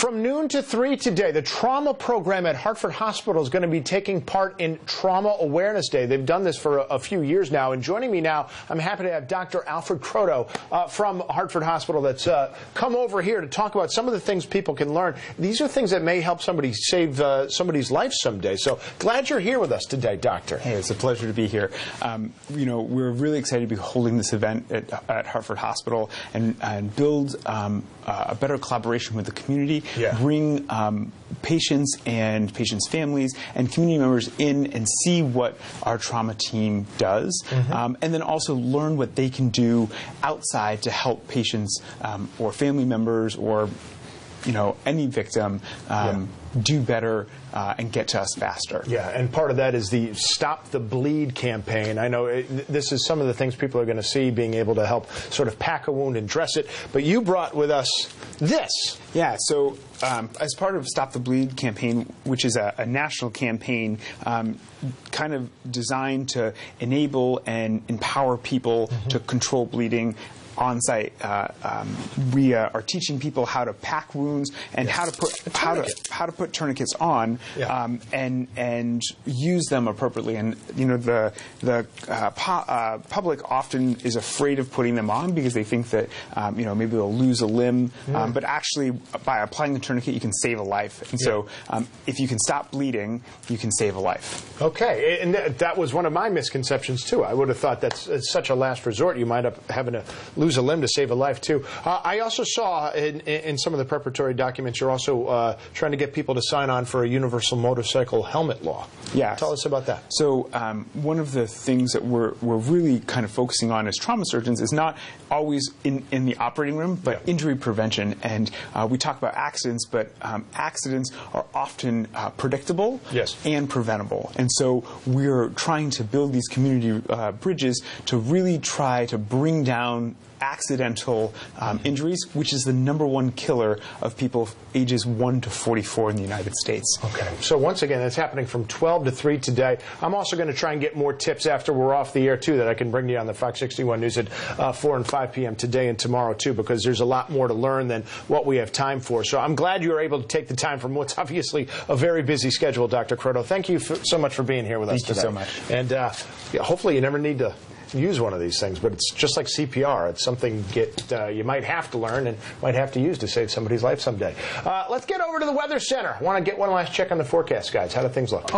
From noon to 3 today, the trauma program at Hartford Hospital is going to be taking part in Trauma Awareness Day. They've done this for a, a few years now. And joining me now, I'm happy to have Dr. Alfred Croteau uh, from Hartford Hospital that's uh, come over here to talk about some of the things people can learn. These are things that may help somebody save uh, somebody's life someday. So glad you're here with us today, Doctor. Hey, it's a pleasure to be here. Um, you know, we're really excited to be holding this event at, at Hartford Hospital and, and build um, a better collaboration with the community Yeah. bring um, patients and patients' families and community members in and see what our trauma team does, Mm-hmm. um, and then also learn what they can do outside to help patients um, or family members or you know any victim um, do better uh, and get to us faster. Yeah, and part of that is the Stop the Bleed campaign. I know it, this is some of the things people are going to see, being able to help sort of pack a wound and dress it. But you brought with us this. Yeah, so um, as part of Stop the Bleed campaign, which is a, a national campaign um, kind of designed to enable and empower people to control bleeding on site, uh, um, we uh, are teaching people how to pack wounds and how to put how to how to put tourniquets on Yeah. um, and and use them appropriately. And you know the the uh, pu- uh, public often is afraid of putting them on because they think that um, you know maybe they'll lose a limb. Um, but actually, by applying the tourniquet, you can save a life. And so, um, if you can stop bleeding, you can save a life. Okay, and th- that was one of my misconceptions too. I would have thought that's such a last resort. You might up having to lose a limb to save a life too. Uh, I also saw in, in some of the preparatory documents you're also uh, trying to get people to sign on for a universal motorcycle helmet law. Yeah. Tell us about that. So um, one of the things that we're, we're really kind of focusing on as trauma surgeons is not always in, in the operating room, but Yeah. injury prevention. And uh, we talk about accidents, but um, accidents are often uh, predictable Yes. and preventable. And so we're trying to build these community uh, bridges to really try to bring down accidental um, injuries, which is the number one killer of people ages 1 to 44 in the United States. Okay. So once again, it's happening from 12 to 3 today. I'm also going to try and get more tips after we're off the air too that I can bring to you on the Fox 61 News at uh, 4 and 5 p.m. today and tomorrow too, because there's a lot more to learn than what we have time for. So I'm glad you were able to take the time from what's obviously a very busy schedule, Dr. Croteau. Thank you f so much for being here with us today. Thank you so much. And uh, yeah, hopefully you never need to use one of these things, but it's just like CPR. It's something get uh, you might have to learn and might have to use to save somebody's life someday. Uh, let's get over to the Weather Center. I Want to get one last check on the forecast, guys. How do things look?